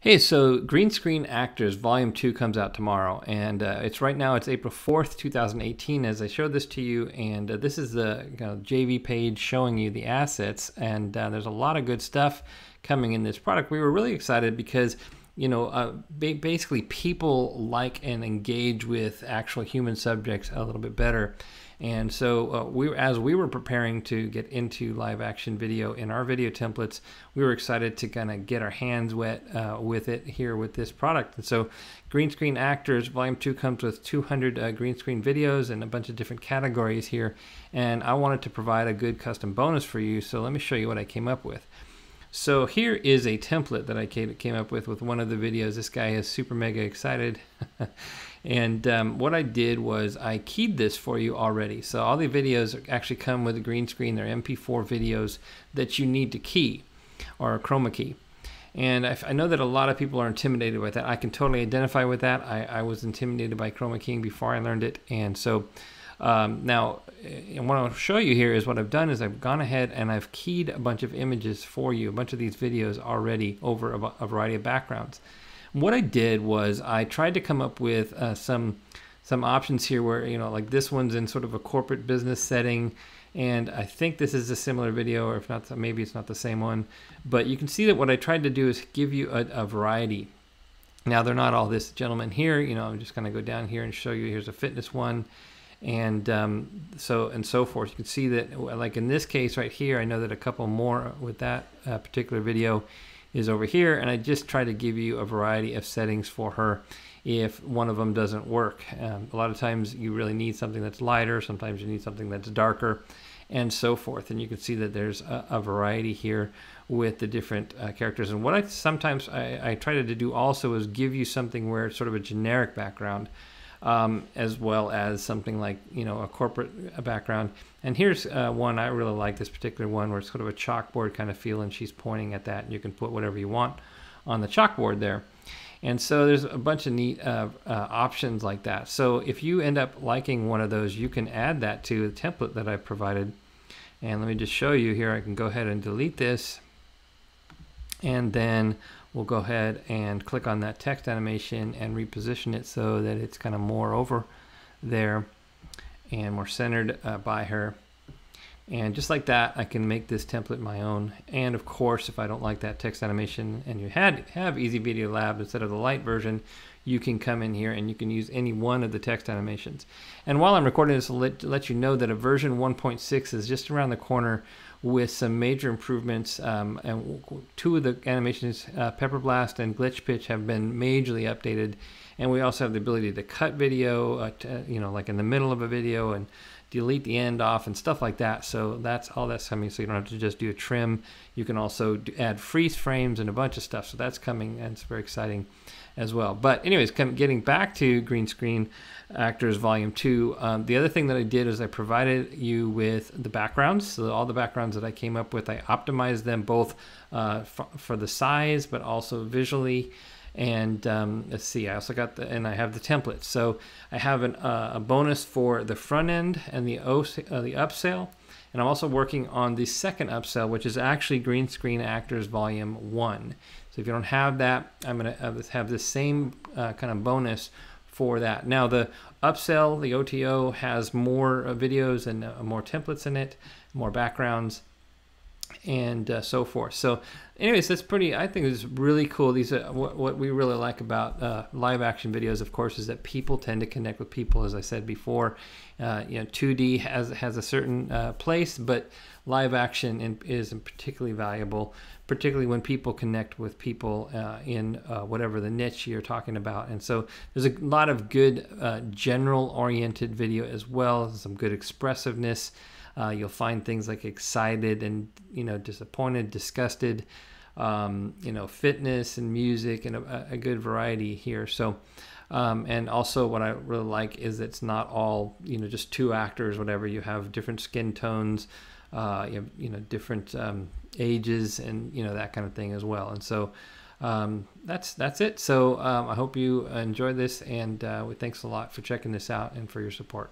Hey, so Green Screen Actors Volume 2 comes out tomorrow, and uh, it's right now, it's April 4th, 2018, as I showed this to you, and uh, this is the kind of JV page showing you the assets, and uh, there's a lot of good stuff coming in this product. We were really excited because you know, uh, ba basically people like and engage with actual human subjects a little bit better. And so uh, we, as we were preparing to get into live action video in our video templates, we were excited to kind of get our hands wet uh, with it here with this product. And so Green Screen Actors Volume 2 comes with 200 uh, green screen videos and a bunch of different categories here. And I wanted to provide a good custom bonus for you. So let me show you what I came up with. So here is a template that I came up with with one of the videos. This guy is super mega excited. and um, what I did was I keyed this for you already. So all the videos actually come with a green screen. They're MP4 videos that you need to key or a chroma key. And I, I, know that a lot of people are intimidated with that. I can totally identify with that. I, I was intimidated by chroma keying before I learned it. And so um, now, and what I'll show you here is what I've done is I've gone ahead and I've keyed a bunch of images for you, a bunch of these videos already over a, a variety of backgrounds. What I did was I tried to come up with uh, some some options here where you know like this one's in sort of a corporate business setting and I think this is a similar video or if not maybe it's not the same one but you can see that what I tried to do is give you a, a variety now they're not all this gentleman here you know I'm just gonna go down here and show you here's a fitness one and um, so and so forth. You can see that, like in this case right here, I know that a couple more with that uh, particular video is over here, and I just try to give you a variety of settings for her if one of them doesn't work. Um, a lot of times you really need something that's lighter, sometimes you need something that's darker, and so forth. And you can see that there's a, a variety here with the different uh, characters. And what I sometimes I, I try to do also is give you something where it's sort of a generic background um, as well as something like you know a corporate background. And here's uh, one I really like this particular one where it's sort of a chalkboard kind of feel, and she's pointing at that, and you can put whatever you want on the chalkboard there. And so there's a bunch of neat uh, uh, options like that. So if you end up liking one of those, you can add that to the template that I provided. And let me just show you here. I can go ahead and delete this. And then we'll go ahead and click on that text animation and reposition it so that it's kind of more over there and more centered uh, by her. And just like that, I can make this template my own. And of course, if I don't like that text animation and you had have Easy Video Lab instead of the light version, you can come in here and you can use any one of the text animations. And while I'm recording this, I'll let, let you know that a version 1.6 is just around the corner with some major improvements. Um, and two of the animations, uh, Pepper Blast and Glitch Pitch, have been majorly updated. And we also have the ability to cut video, uh, to, you know, like in the middle of a video and delete the end off and stuff like that. So that's all that's coming. So you don't have to just do a trim. You can also do, add freeze frames and a bunch of stuff. So that's coming and it's very exciting as well. But anyways, getting back to Green Screen Actors Volume 2, um, the other thing that I did is I provided you with the backgrounds. So all the backgrounds that I came up with, I optimized them both uh, for the size, but also visually and um, let's see I also got the and I have the templates so I have an, uh, a bonus for the front end and the o, uh, the upsell. And I'm also working on the second upsell which is actually green screen actors volume 1 so if you don't have that I'm gonna have the same uh, kind of bonus for that. Now the upsell the OTO has more uh, videos and uh, more templates in it more backgrounds and uh, so forth. So, anyways, that's pretty. I think it's really cool. These are what, what we really like about uh, live action videos, of course, is that people tend to connect with people. As I said before, uh, you know, 2D has has a certain uh, place, but live action in, is particularly valuable, particularly when people connect with people uh, in uh, whatever the niche you're talking about. And so, there's a lot of good general oriented video as well, some good expressiveness. Uh, you'll find things like excited and you know disappointed, disgusted, um, you know fitness and music and a, a good variety here. So. Um, and also, what I really like is it's not all you know just two actors, whatever. You have different skin tones, uh, you have you know different um, ages, and you know that kind of thing as well. And so um, that's that's it. So um, I hope you enjoy this, and uh, thanks a lot for checking this out and for your support.